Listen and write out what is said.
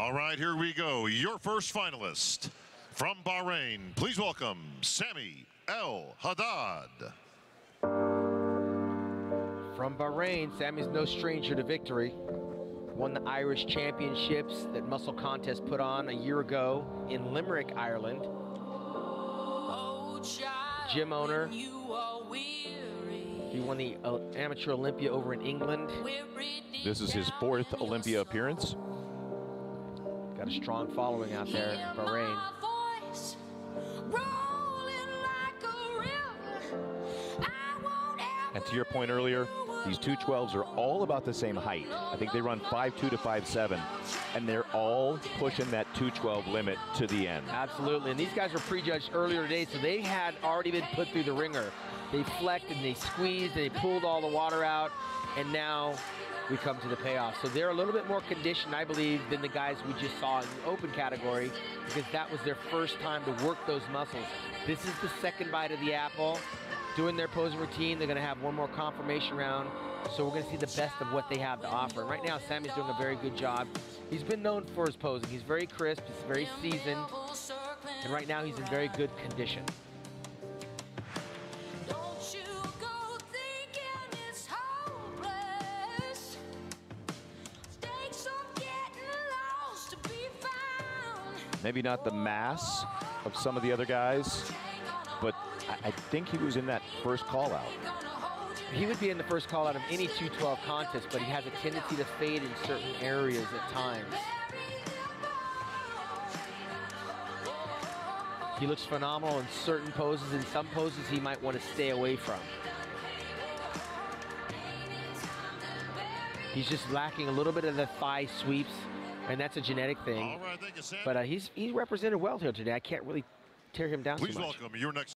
All right, here we go. Your first finalist from Bahrain. Please welcome Sami Al Haddad. From Bahrain, Sami's no stranger to victory. Won the Irish Championships that Muscle Contest put on a year ago in Limerick, Ireland. Gym owner. He won the Amateur Olympia over in England. This is his fourth Olympia appearance. Got a strong following out there in Bahrain. And to your point earlier, these 212s are all about the same height. I think they run 5'2 to 5'7, and they're all pushing that 212 limit to the end. Absolutely, and these guys were prejudged earlier today, so they had already been put through the wringer. They flecked and they squeezed and they pulled all the water out, and now we come to the payoff. So they're a little bit more conditioned, I believe, than the guys we just saw in the open category because that was their first time to work those muscles. This is the second bite of the apple. Doing their posing routine, they're gonna have one more confirmation round. So we're gonna see the best of what they have to offer. And right now, Sami's doing a very good job. He's been known for his posing. He's very crisp, he's very seasoned. And right now, he's in very good condition. Maybe not the mass of some of the other guys, but I, I think he was in that first call out. He would be in the first call out of any 212 contest, but he has a tendency to fade in certain areas at times. He looks phenomenal in certain poses. In some poses, he might want to stay away from. He's just lacking a little bit of the thigh sweeps, and that's a genetic thing. All right, thank you, Sam. But uh, he's he represented well here today. I can't really tear him down Please too much. welcome your next.